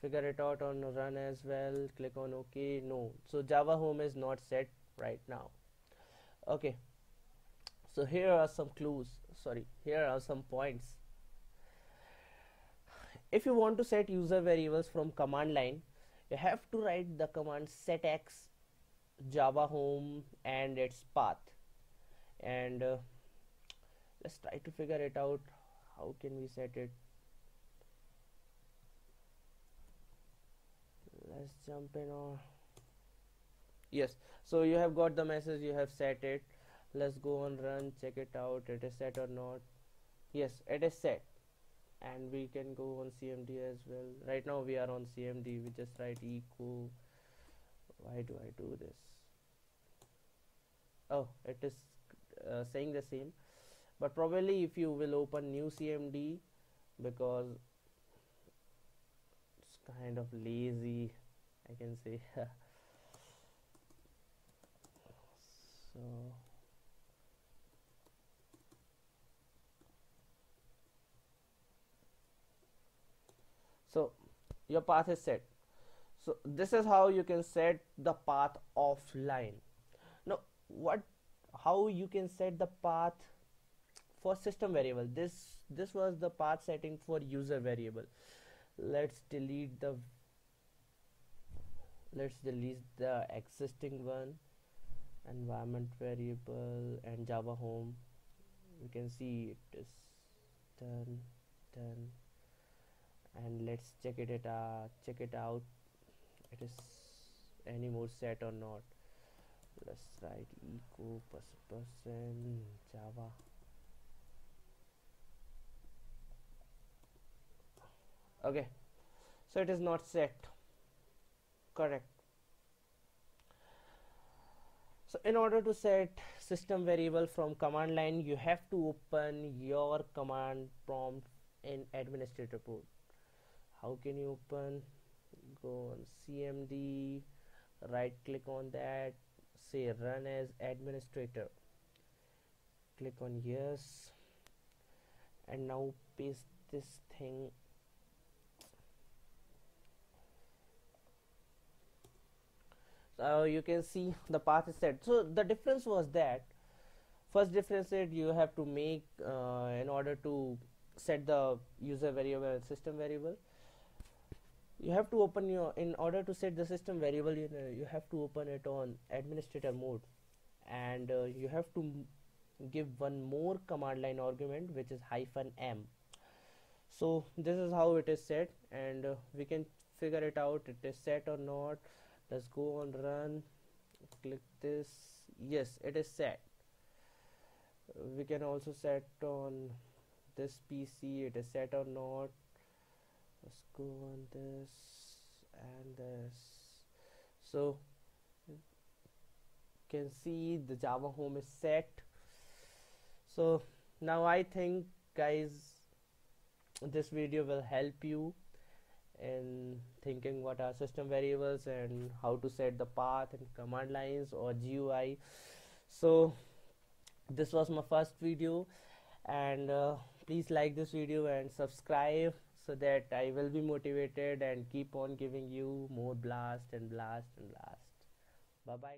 figure it out on run as well click on ok no. So java home is not set right now. Okay. So here are some clues. Sorry here are some points. If you want to set user variables from command line you have to write the command setx java home and its path. And uh, let's try to figure it out. How can we set it let's jump in or yes. So you have got the message you have set it. Let's go on run check it out it is set or not. Yes it is set. And we can go on cmd as well. Right now we are on cmd we just write echo why do i do this? Oh it is uh, saying the same. But probably if you will open new cmd because it's kind of lazy i can say so. So your path is set. So this is how you can set the path offline. Now what how you can set the path for system variable? This this was the path setting for user variable. Let's delete the let's delete the existing one. Environment variable and java home. You can see it is done done. And let's check it, uh, check it out. It is any more set or not. Let's write echo percent java. Okay. So it is not set correct. So in order to set system variable from command line you have to open your command prompt in administrator mode how can you open? Go on cmd right click on that say run as administrator. Click on yes. And now paste this thing so you can see the path is set. So the difference was that first difference that you have to make uh, in order to set the user variable and system variable you have to open your in order to set the system variable you, know, you have to open it on administrator mode. And uh, you have to give one more command line argument which is hyphen m. So this is how it is set and uh, we can figure it out it is set or not let's go on run. Click this. Yes it is set. We can also set on this pc it is set or not. Let's go on this and this. So you can see the java home is set. So now i think guys this video will help you in thinking what are system variables and how to set the path and command lines or GUI so this was my first video and uh, please like this video and subscribe so that I will be motivated and keep on giving you more blast and blast and blast. Bye bye.